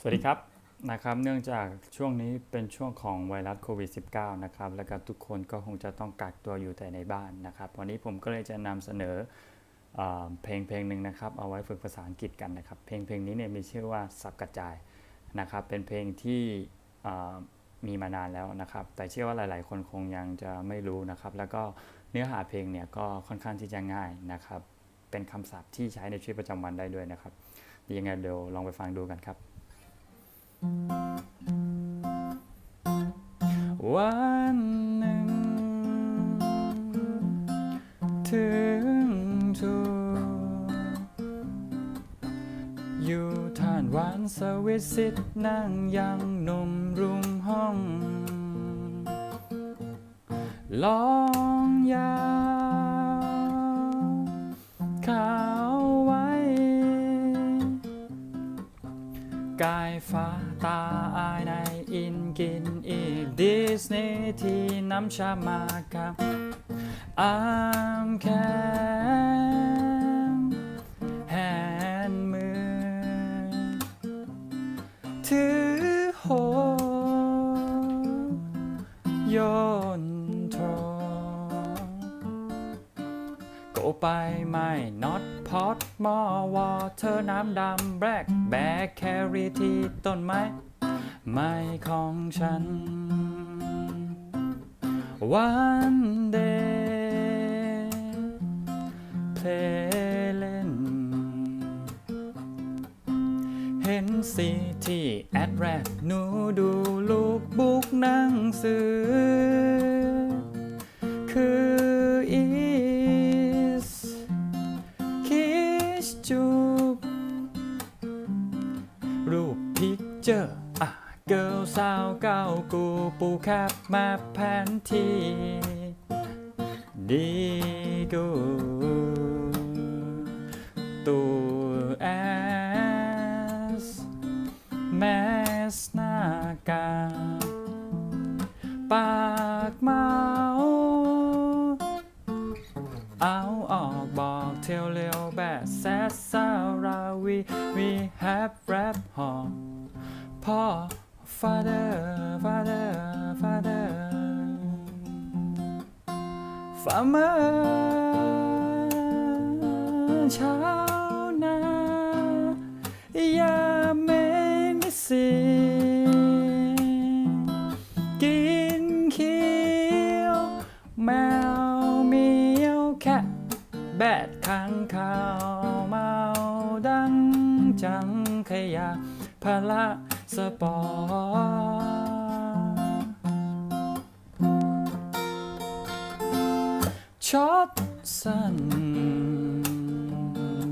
สวัสดีครับนะครับเนื่องจากช่วงนี้เป็นช่วงของไวรัสโควิด -19 นะครับและก็ทุกคนก็คงจะต้องกักตัวอยู่แต่ในบ้านนะครับ วันนี้ผมก็เลยจะนำเสนอเอเพลงเพลงหนึ่งนะครับ เอาไว้ฝึกภาษาอังกฤษกันนะครับ เพลงเพลงนี้เนี่ยมีชื่อว่าสับกระจายนะครับ เป็นเพลงที่มีมานานแล้วนะครับ แต่เชื่อว่าหลาย ๆ คนคงยังจะไม่รู้นะครับ แล้วก็เนื้อหาเพลงเนี่ยก็ค่อนข้างที่จะง่ายนะครับ เป็นคำศัพท์ที่ใช้ในชีวิตประจำวันได้ด้วยนะครับยังไงเดี๋ยวลองไปฟังดูกันครับ วันหนึ่ง ถึงทูอยู่ท่านหวานสวิตสิทธิ์นั่งยังนมรุมห้อง ลองยาวขา กายฟ้าตาอายในอินกินอีกดิสนีย์ที่น้ำชามากับอามแคมแฮนมือ ถือโหโย ไปไม่ not pot มอวอเธอน้ำดำแบล็กแบกแครีที่ต้นไม้ไม่ของฉันวันเดย์เพลเล่น เห็นสีที่แอดแรกหนูดูลูกบุกนั่งสือคือ รูปพิกเจอร์อะเกิลสาวเก้ากูปูแคปมาแผนที่ ดีกูตัวแอสแมสหน้ากาปากมา เที่ยวเร็วแบบแซดซาราวี we have rap หอมพ่อ father father father farmer ชา แบดข้างข่าวเมาดังจังขยะพละสปอร์ช็อตสั้น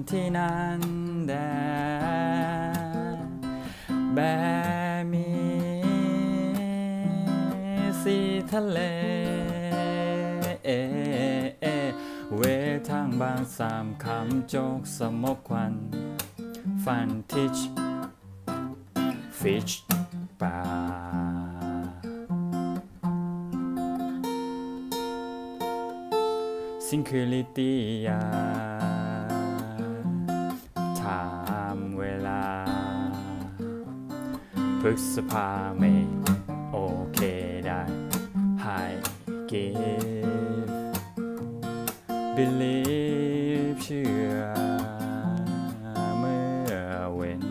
ที่นันแดแบมีสีทะเล ทางบางสามคำโจกสมบควันฟันทิชฟิชปลาซิงคิลิตี้ยาถามเวลาพฤษภาเมโอเคได้ให้ give believe เชื่อเมื่อเว้น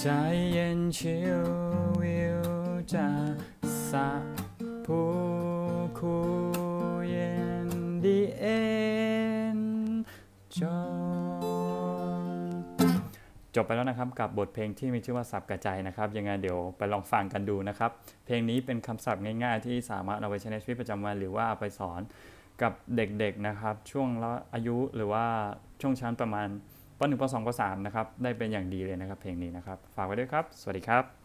ใจเย็นชิววิวจะสะผู้คูเย็นดีเอ็นจ จบไปแล้วนะครับกับบทเพลงที่มีชื่อว่าสับกระจายนะครับยังไงเดี๋ยวไปลองฟังกันดูนะครับ เพลงนี้เป็นคำศัพท์ง่าย ๆ ที่สามารถเอาไปใช้ในชีวิตประจำวันหรือว่าเอาไปสอนกับเด็กๆนะครับช่วงละอายุหรือว่าช่วงชั้นประมาณป .1 ป .2 ป .3 นะครับได้เป็นอย่างดีเลยนะครับเพลงนี้นะครับ ฝากไว้ด้วยครับ สวัสดีครับ